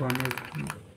Ganesh